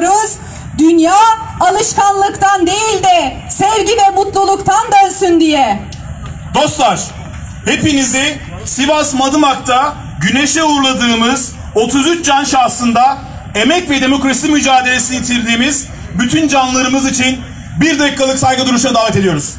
diyoruz. Dünya alışkanlıktan değil de sevgi ve mutluluktan dönsün diye. Dostlar, hepinizi Sivas Madımak'ta güneşe uğurladığımız 33 can şahsında emek ve demokrasi mücadelesini yitirdiğimiz bütün canlarımız için bir dakikalık saygı duruşuna davet ediyoruz.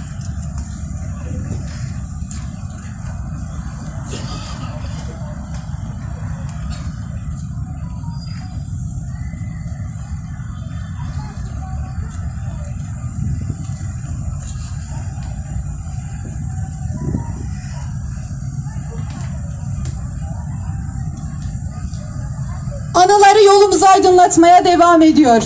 Aydınlatmaya devam ediyor.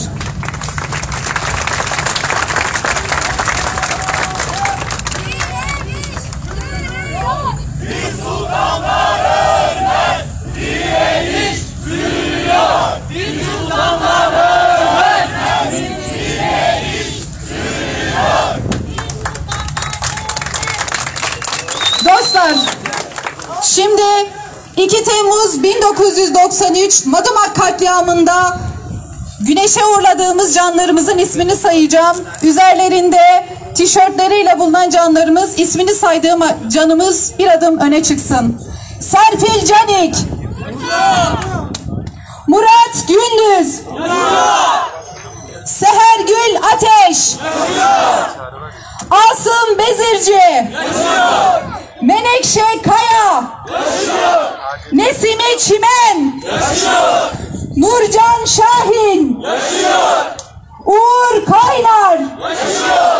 1993 Madımak katliamında güneşe uğurladığımız canlarımızın ismini sayacağım. Üzerlerinde tişörtleriyle bulunan canlarımız, ismini saydığım canımız bir adım öne çıksın. Serpil Canik. Murat Gündüz. Sehergül Ateş. Asım Bezirci. Menekşe Kaya. Nesime Çimen. Nurcan Şahin. Uğur Kaynar. Özlem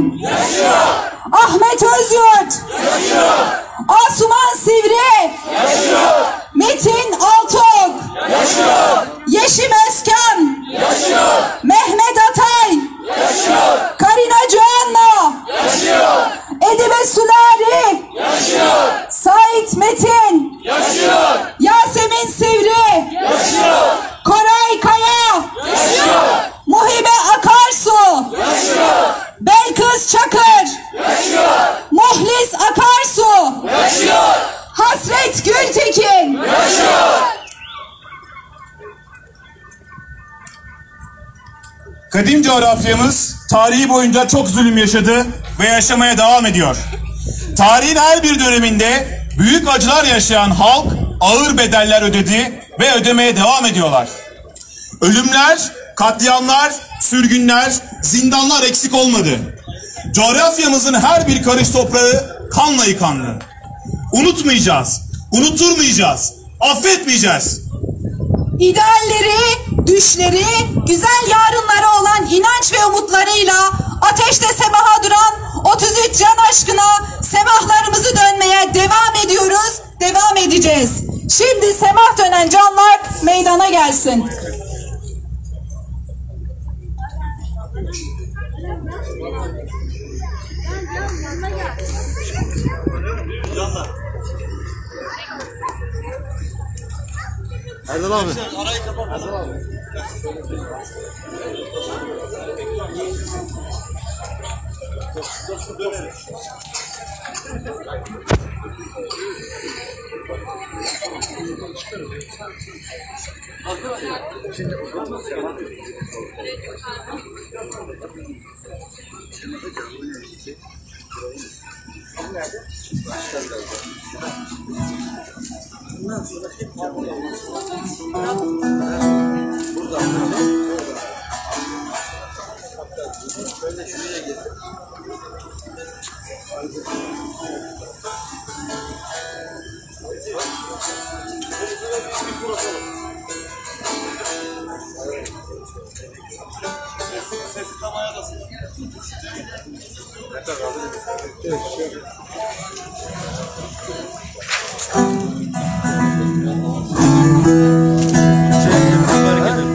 Metin. Ahmet Özyurt. Asuman Sivri. Metin Altok. Yeşim Kadim coğrafyamız tarihi boyunca çok zulüm yaşadı ve yaşamaya devam ediyor. Tarihin her bir döneminde büyük acılar yaşayan halk ağır bedeller ödedi ve ödemeye devam ediyorlar. Ölümler, katliamlar, sürgünler, zindanlar eksik olmadı. Coğrafyamızın her bir karış toprağı kanla yıkandı. Unutmayacağız, unuturmayacağız, affetmeyeceğiz. İdealleri, düşleri, güzel yarınları olan inanç ve umutlarıyla ateşte semaha duran 33 can aşkına semahlarımızı dönmeye devam ediyoruz, devam edeceğiz. Şimdi semah dönen canlar meydana gelsin. Erdal abi. Arayı kapat. Erdal abi. Şimdi de şöyle getir. Sesi, sesi tam ayarlasın. Ne kadar alır? Evet, şöyle. Cemre, hareket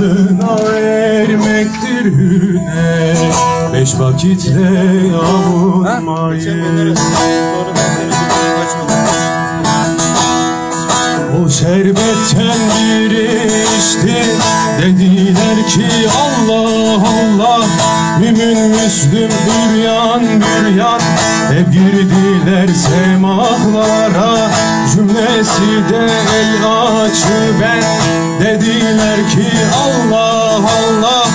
Aslına ermektir hüner. Beş vakitle avunmayı O şerbetten biri Cümlesi de el açı ben. Dediler ki Allah Allah.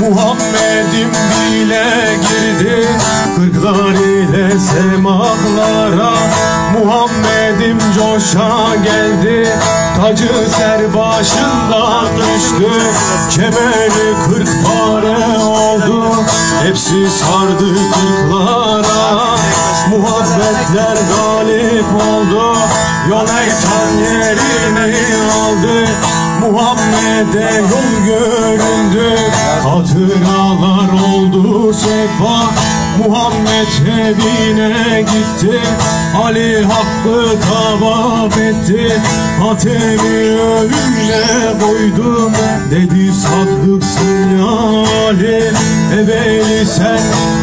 Muhammed'im bile girdi Kırklar ile semahlara Muhammed'im coşa geldi Tacı ser başından düştü. Kemeri kırk pare oldu Hepsi sardı kırklara. Muhabbetler galip oldu Yol eytan yerini aldı. Muhammed'e yol göründü. Hatıralar oldu sefa. Muhammed evine gitti. Ali hakkı tavaf etti. Hatemi ölümle koydu Dedi sadıksın ya Ali. Evveli sen,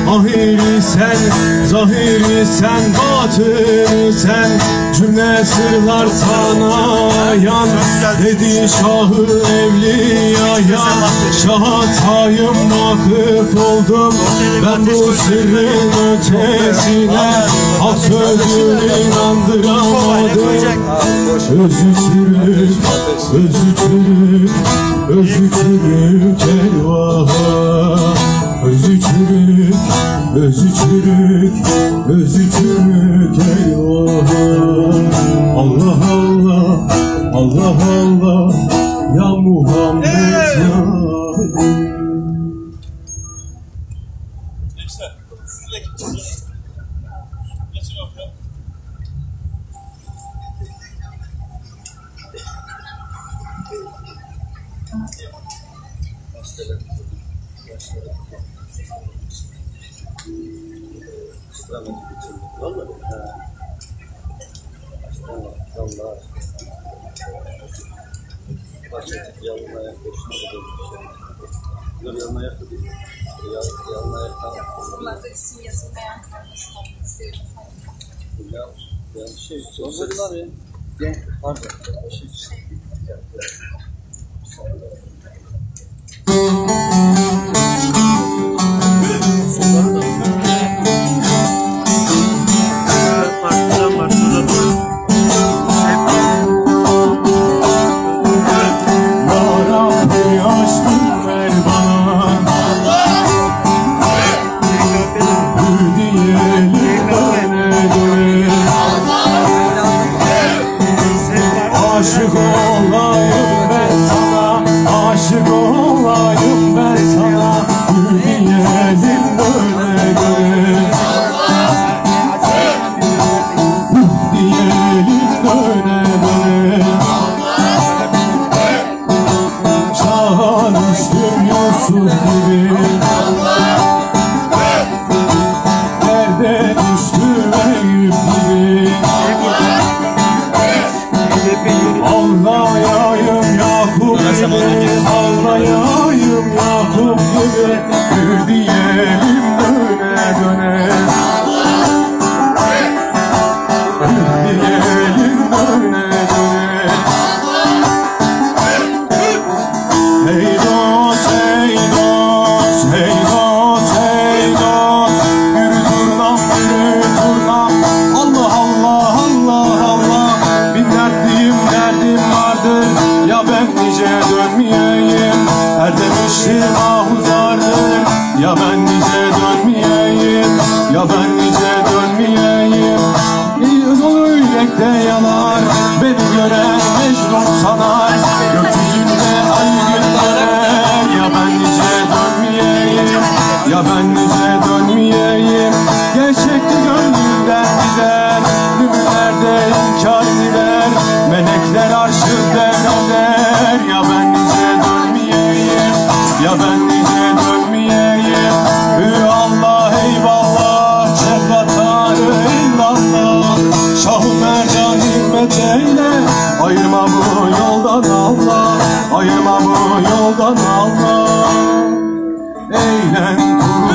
ahiri sen Zahiri sen, batını sen. Cümle sırlar sana yan. Dedi şahı evliyaya Şahatayım vakıf oldum. Ben bu sırrın ötesine Hak sözünü inandıramadım. Özü çürük, özü çürük Özü çürük elvaha Özü çürük, özü çürük Özü çürük eyvah Allah Allah, Allah Allah Ya Muhammed ya Ali. Başladık yalın ayak boşuna da dönmüş. Böyle yalın ayak da değil. Yalın, yalın ayak tamam. Bunlarda isim yazılmayan. Ya, ya bir şey sorsadılar ya. Gel, pardon. Bir şey Partidan yoldan Allah Ayırma bu yoldan Allah. Eğlen kurban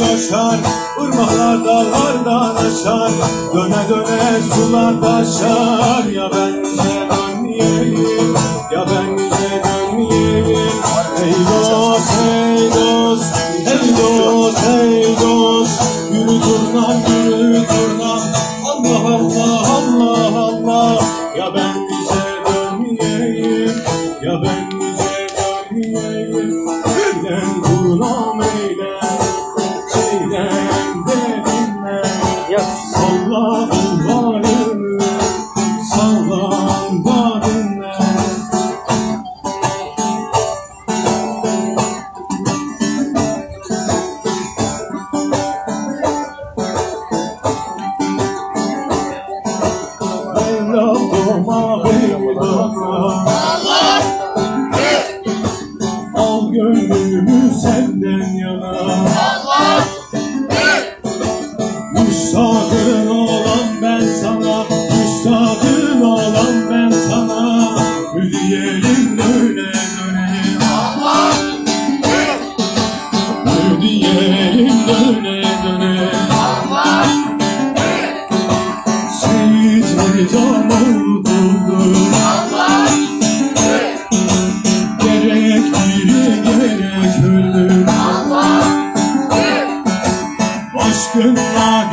coşar Irmaklar dağlardan aşar Döne döne sular taşar. Ya bence dönmeyeyim Ya bence dönmeyeyim Eyvah.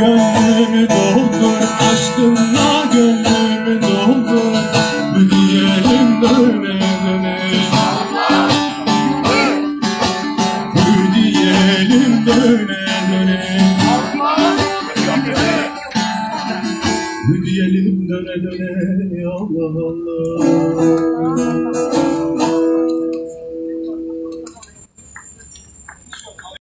gönlümü doldur Aşkınla gönlümü doldur. Bu döne döne Bu döne döne Bu döne döne Allah Allah.